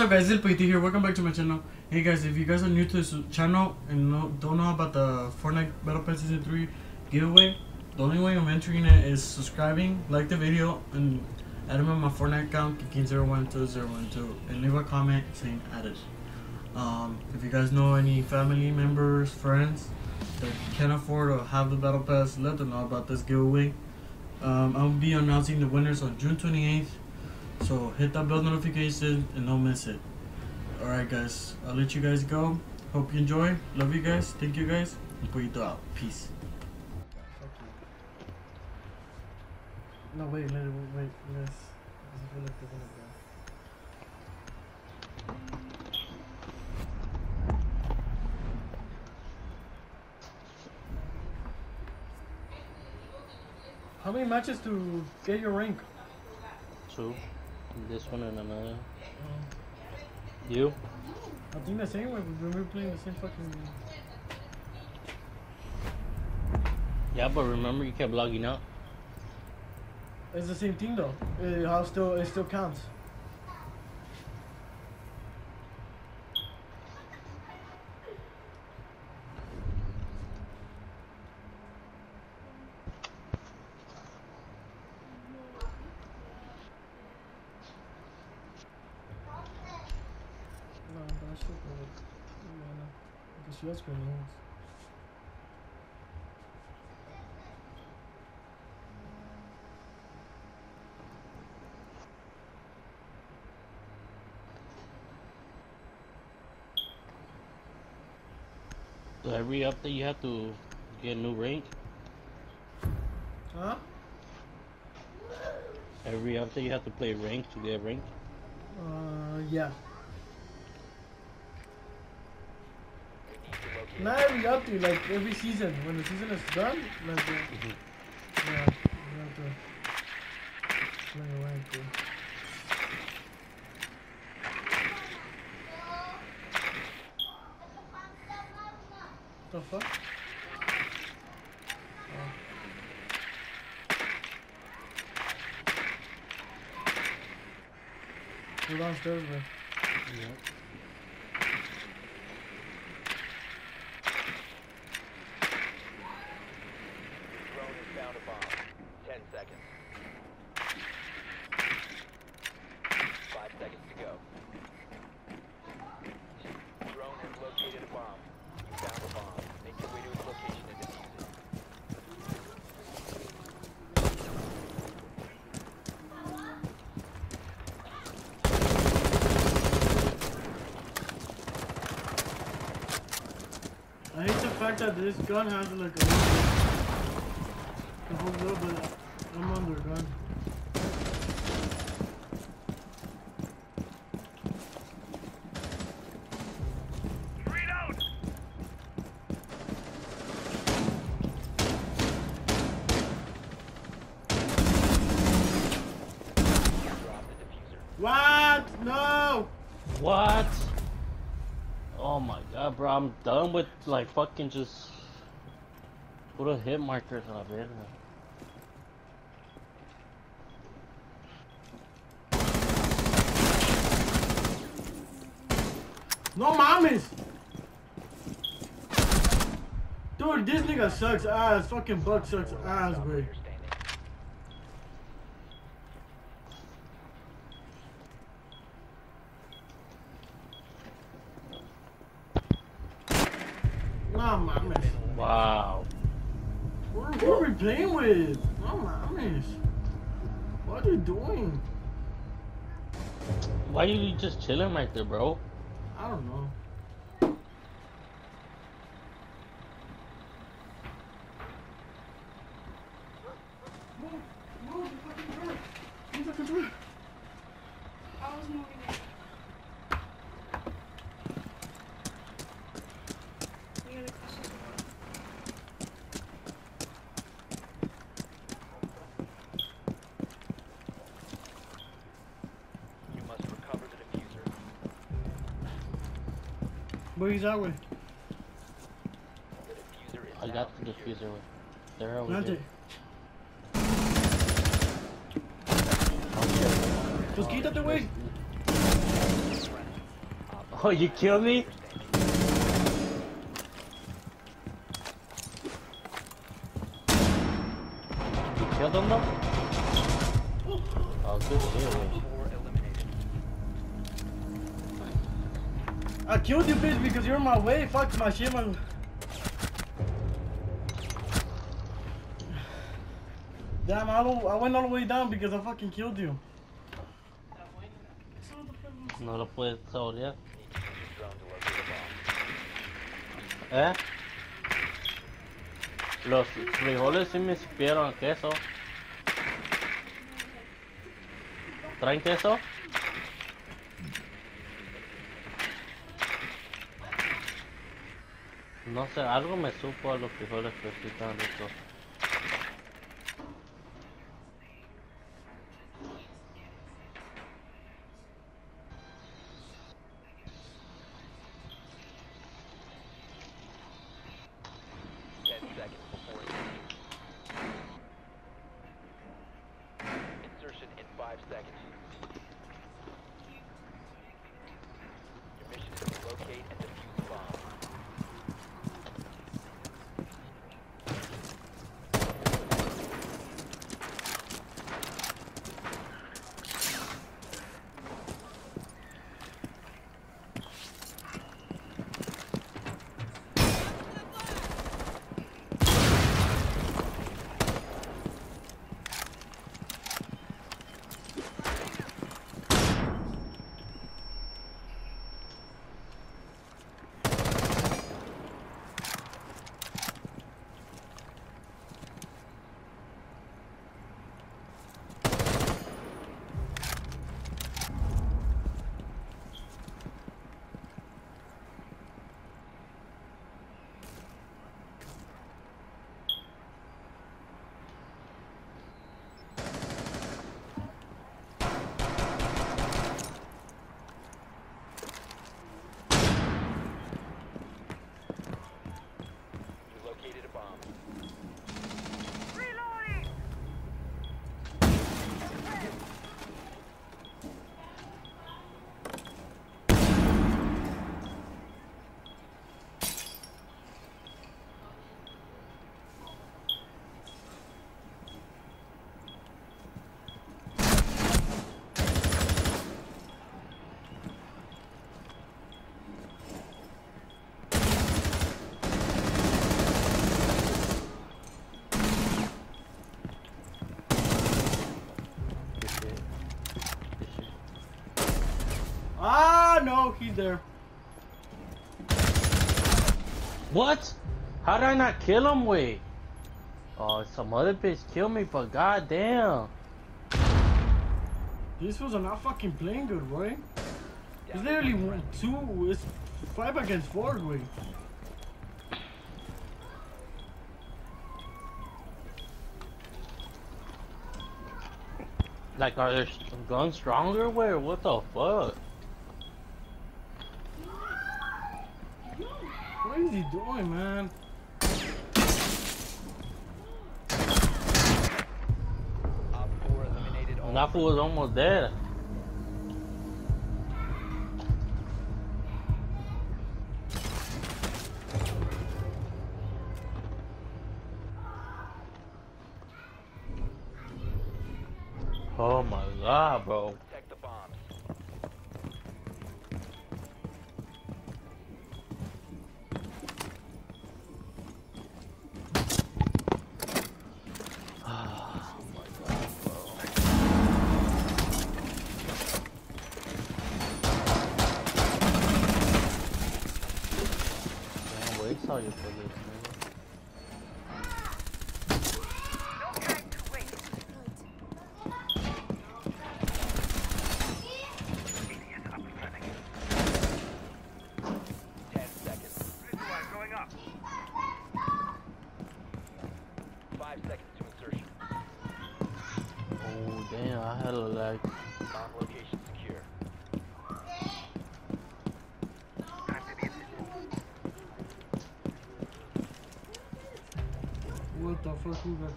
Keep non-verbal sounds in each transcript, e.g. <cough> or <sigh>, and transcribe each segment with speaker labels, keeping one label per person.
Speaker 1: what's up guys, it's Paiti here, welcome back to my channel. Hey guys, if you guys are new to this channel and no, don't know about the Fortnite Battle Pass Season 3 giveaway, the only way I'm entering it is subscribing, like the video, and add them on my Fortnite account, Kikin012012, and leave a comment saying added. Um, if you guys know any family members, friends that can't afford to have the Battle Pass, let them know about this giveaway. Um, I'll be announcing the winners on June 28th. So hit that bell notification and don't miss it. Alright guys, I'll let you guys go. Hope you enjoy. Love you guys. Thank you guys. And put you out. Peace. No wait, let it wait, let's let's let How many matches to get your rank?
Speaker 2: Two. This one and another. You?
Speaker 1: I think the same way. We were playing the same fucking. game.
Speaker 2: Yeah, but remember you kept logging out.
Speaker 1: It's the same thing though. It, how still it still counts. No, but I should go with Rihanna. Because she has grenades.
Speaker 2: So every update you have to get a new rank.
Speaker 1: Huh?
Speaker 2: Every update you have to play rank to get rank.
Speaker 1: Uh, yeah. Not every update, like every season. When the season is done, like, uh,
Speaker 2: Mhm.
Speaker 1: yeah, you have to play a rank. Yeah. The fuck? Oh. We're downstairs, man.
Speaker 2: Yeah.
Speaker 3: Drone has found a bomb. Ten seconds. Five seconds to go. Drone has located a bomb. You found a bomb. Make your way to its location and defuse it.
Speaker 1: I hate the fact that this gun has like a a whole little bit. Uh, I'm under gun.
Speaker 3: Drop the defuser.
Speaker 1: What? No!
Speaker 2: What? I'm done with like fucking just put a hit markers on it.
Speaker 1: No mames! Dude, this nigga sucks ass. Fucking Buck sucks ass, bro.
Speaker 3: Standing.
Speaker 1: No.
Speaker 2: Wow.
Speaker 1: What, what are we playing with? Oh no mames. What are you doing?
Speaker 2: Why are you just chilling right there, bro?
Speaker 1: I don't know. Move, move the fucking door. Move the fucking door.
Speaker 4: I was moving it. Any other questions?
Speaker 3: You must recover the defuser.
Speaker 1: Where he's at with?
Speaker 3: The defuser is
Speaker 2: I got the defuser with. There over
Speaker 1: Dante.
Speaker 2: there. Oh, shit.
Speaker 1: Just quítate, güey. <laughs>
Speaker 2: Oh, you killed me? You killed him though?
Speaker 1: I killed you, bitch, because you're in my way. Fuck my shit, man. Damn, I, don't, I went all the way down because I fucking killed you.
Speaker 2: No lo puedes saborear. ¿Eh? Los frijoles sí me supieron queso. ¿Traen queso? No sé, algo me supo a los frijoles que están ricos.
Speaker 1: He's there.
Speaker 2: What? How did I not kill him? Wait. Oh, some other bitch killed me, but goddamn.
Speaker 1: These fools are not fucking playing good, boy. It's literally
Speaker 3: one
Speaker 1: one, two, it's five against four, boy.
Speaker 2: Like, are their guns stronger? Where? What the fuck?
Speaker 1: What is he doing, man?
Speaker 3: Op 4 eliminated all
Speaker 2: That fool was almost dead.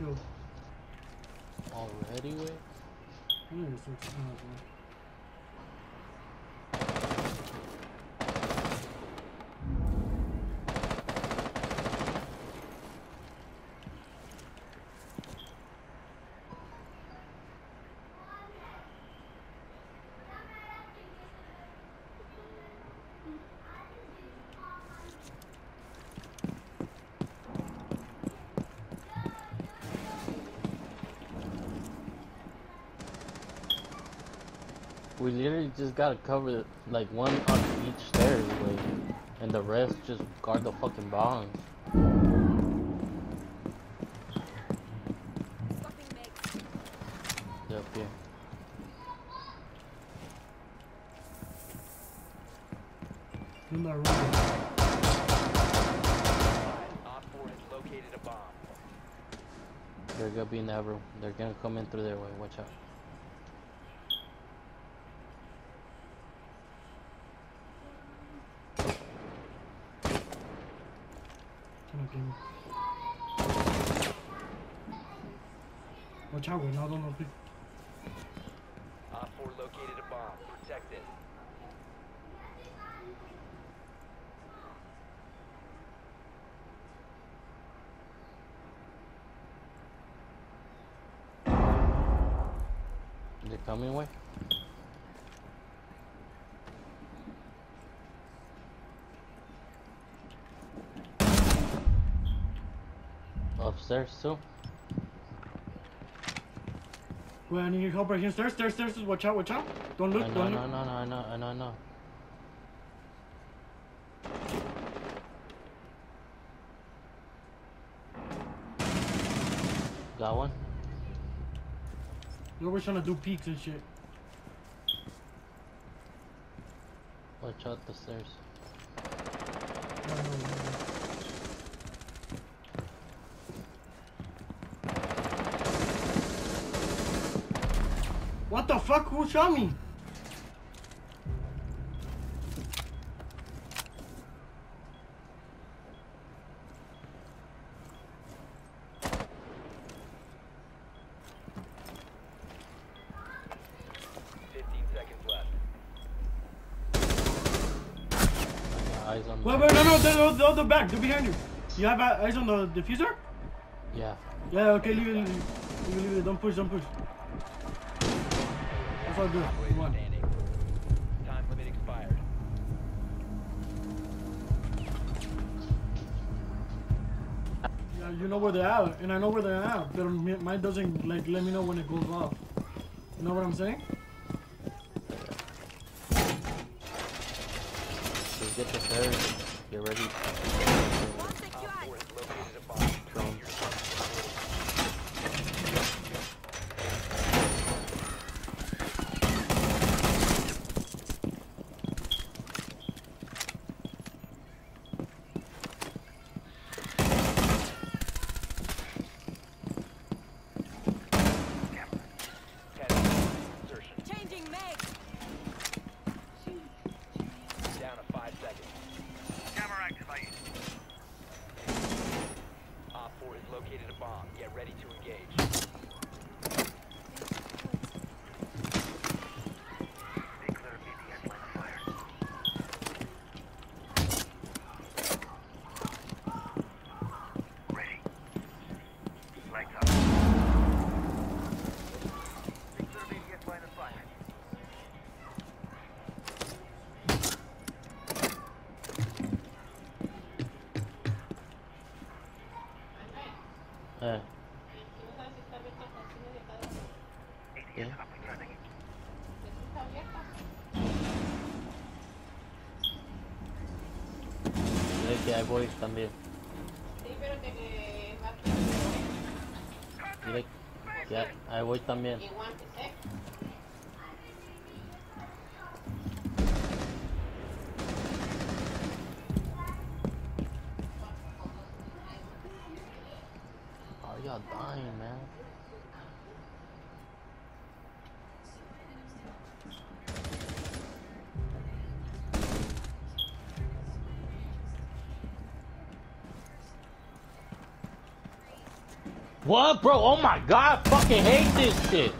Speaker 1: Killed?
Speaker 2: already wait.
Speaker 1: Yeah, it's like, uh,
Speaker 2: We literally just gotta cover like one on each stairs, way, and the rest just guard the fucking bombs. Yep, yeah.
Speaker 1: In room.
Speaker 3: Op 4 has located a bomb.
Speaker 2: They're gonna be in that room. They're gonna come in through their way. Watch out.
Speaker 1: Can I game? Watch out, güey. No, no, no. please.
Speaker 3: Op 4 located a bomb. Protect it.
Speaker 2: They're coming away. Upstairs too.
Speaker 1: Wait, I need your help right here. Stairs, stairs, stairs. Watch out, watch out. Don't look,
Speaker 2: know,
Speaker 1: don't
Speaker 2: no,
Speaker 1: look.
Speaker 2: no, no, I know, I know, I know. Got one.
Speaker 1: You're always trying to do peeks and shit.
Speaker 2: Watch out the stairs.
Speaker 1: No, no, no, no. What the fuck? Who shot me?
Speaker 3: Fifteen seconds left.
Speaker 2: Eyes on.
Speaker 1: Wait,
Speaker 2: the-
Speaker 1: wait, no, no, the, the other back. They're behind you. You have uh, eyes on the defuser?
Speaker 2: Yeah.
Speaker 1: Yeah, okay, leave it, leave it, leave it. Don't push, don't push. That's all good. Come on.
Speaker 3: Time limit expired.
Speaker 1: Yeah, you know where they're at, and I know where they're at, but mine doesn't like let me know when it goes off. You know what I'm saying?
Speaker 2: Just get the stairs. Get ready. que hay también.
Speaker 5: Sí, pero que, que
Speaker 2: también. Are y'all dying, man? What, bro? Oh my god, I fucking hate this shit.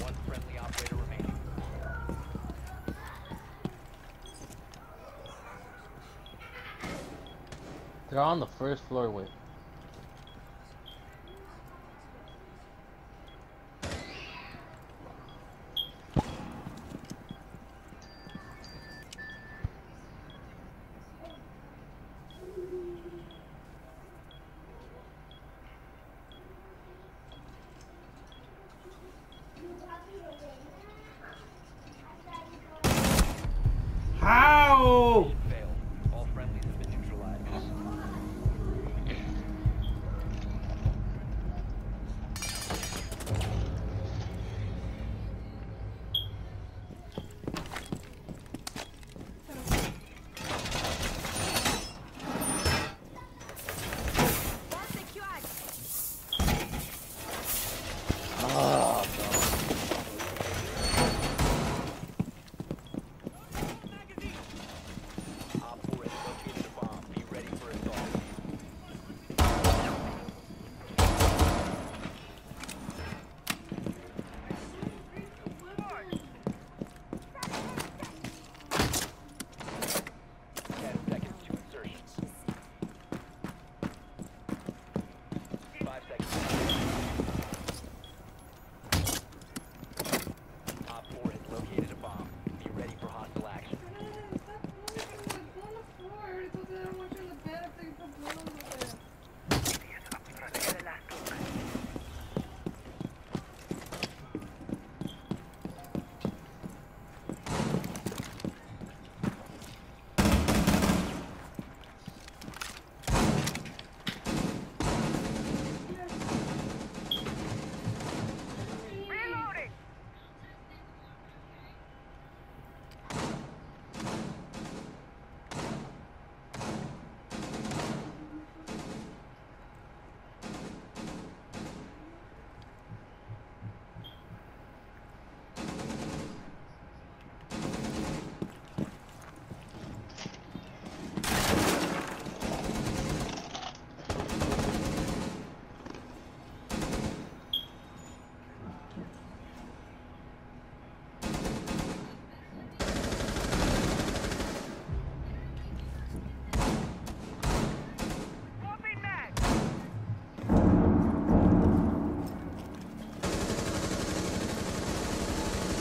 Speaker 3: One friendly operator remaining.
Speaker 2: They're on the first floor with.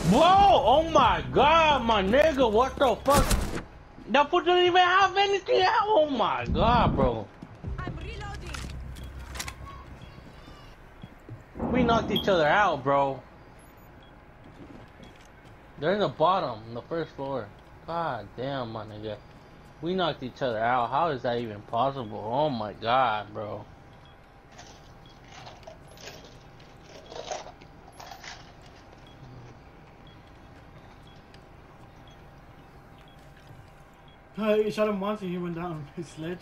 Speaker 2: Oh my god, my nigga, what the fuck? That fool didn't even have anything out. Oh my god, bro.
Speaker 6: I'm reloading.
Speaker 2: We knocked each other out, bro. They're in the bottom, on the first floor. God damn, my nigga. We knocked each other out. How is that even possible? Oh my god, bro.
Speaker 1: I shot him once and he went down. He slid.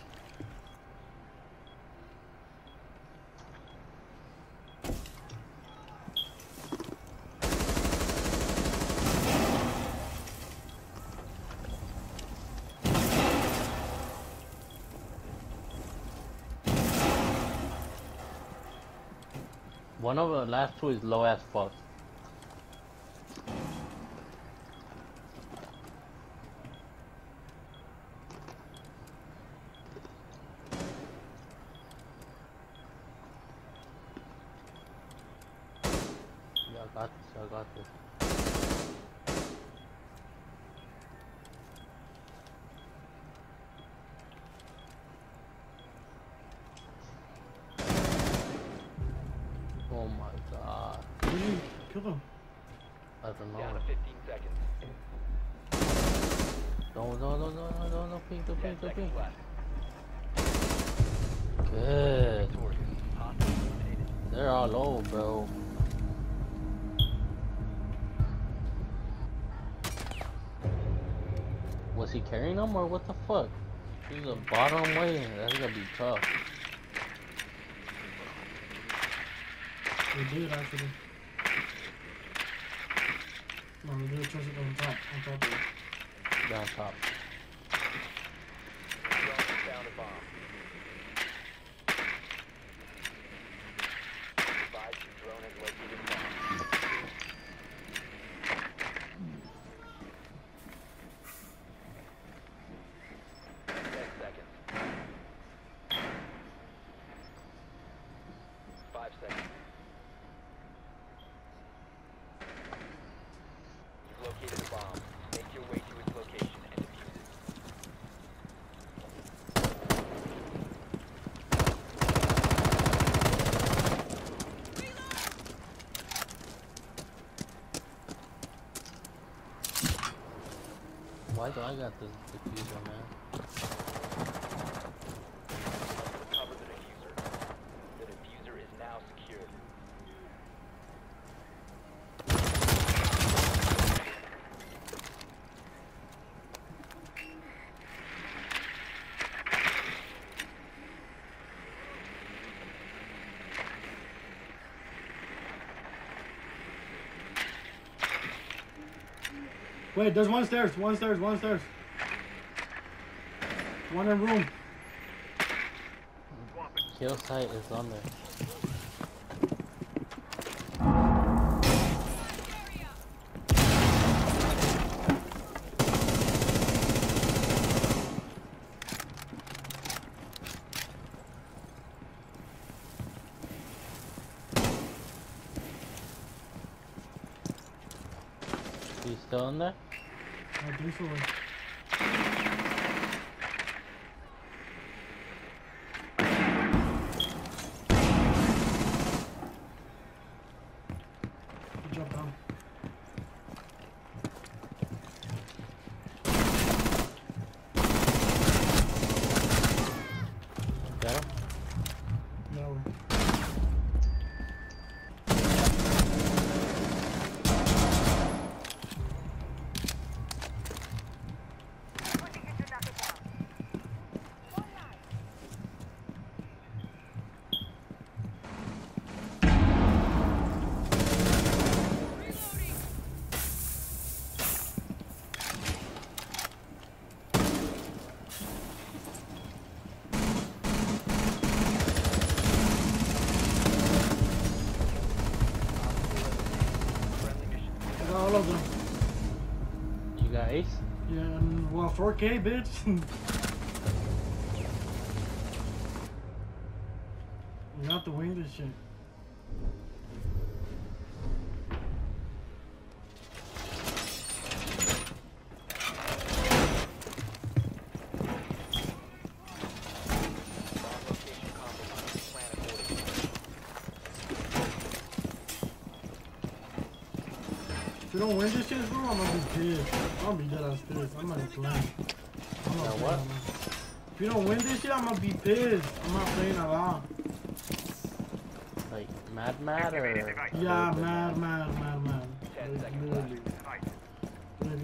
Speaker 2: One of the last two is low as fuck. Yeah, I got this, I got this. Oh my god.
Speaker 1: What did you kill him?
Speaker 2: I don't know.
Speaker 3: Down to 15 seconds.
Speaker 2: No, no, no, no, no, no, no, pink, no,
Speaker 3: 10
Speaker 2: pink, no,
Speaker 3: seconds
Speaker 2: pink.
Speaker 3: left.
Speaker 2: Good.
Speaker 3: Victorious. Hostile eliminated.
Speaker 2: They're all low, bro. Was he carrying them or what the fuck? He's a bottom way. That's gonna be tough.
Speaker 1: They did actually. No, they did trust it on top. On top of it.
Speaker 2: Down top.
Speaker 3: Drone has found a bomb. Advise your drone has located a bomb. Ten seconds. Five seconds. You've located a bomb. Make your way to its location and defuse it.
Speaker 2: Why do I got this defuser, man?
Speaker 3: Recover the defuser. The defuser is now secured.
Speaker 1: Wait, there's one stairs. One stairs. One stairs. One in room.
Speaker 2: Kill site is on there. Still in there?
Speaker 1: I think all of them.
Speaker 2: You guys?
Speaker 1: Yeah, well, 4K, bitch. <laughs> we don't win this shit, bro, I'm gonna be pissed. I'm gonna be dead ass pissed. I'm not playing. I'm not
Speaker 2: Yeah,
Speaker 1: playing
Speaker 2: what?
Speaker 1: at. If you don't win this shit, I'm gonna be pissed. I'm not playing at all.
Speaker 2: Like mad, mad, or
Speaker 1: Yeah, mad, mad, mad, mad.
Speaker 3: Ten
Speaker 1: Like,
Speaker 3: seconds
Speaker 1: literally. Like,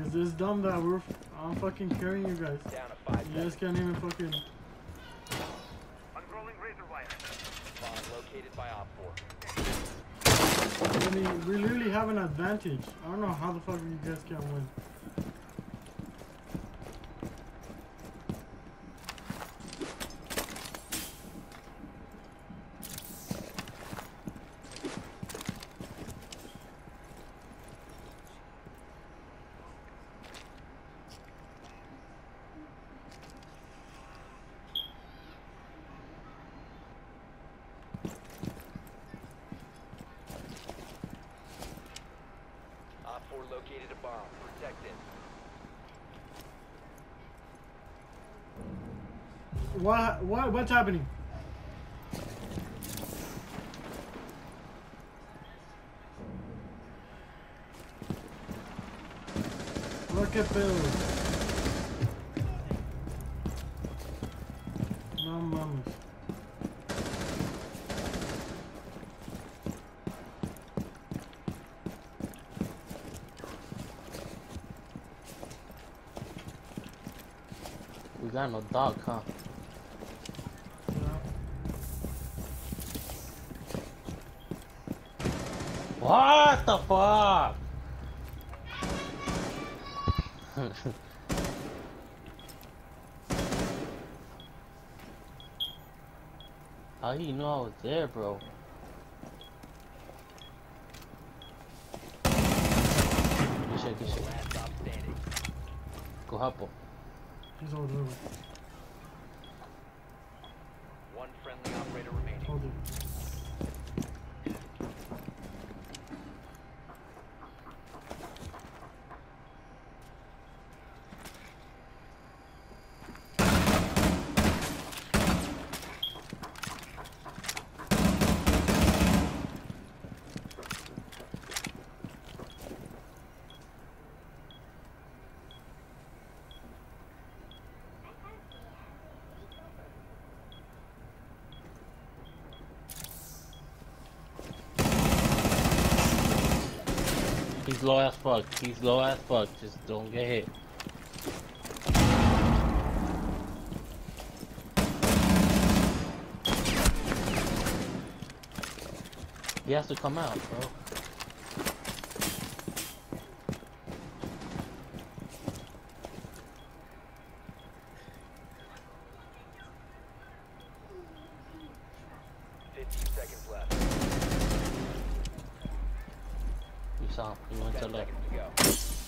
Speaker 1: it's, it's dumb that we're. f- I'm fucking carrying you guys.
Speaker 3: Down to five
Speaker 1: You guys can't even fucking.
Speaker 3: Bomb located by Op 4.
Speaker 1: Really, we literally have an advantage. I don't know how the fuck you guys can't win.
Speaker 3: Op 4 located a bomb. Protect it.
Speaker 1: What? What? What's happening? Look at Bill. No mames.
Speaker 2: we got no dog, huh?
Speaker 1: Yeah.
Speaker 2: What the fuck? How you know I was there, bro? Good shit, good shit.
Speaker 3: Last.
Speaker 2: Go help him.
Speaker 1: He's over there.
Speaker 3: One friendly operator remaining.
Speaker 1: Hold it.
Speaker 2: He's low as fuck. He's low as fuck. Just don't get hit. He has to come out, bro. Him. He went to left.
Speaker 3: go.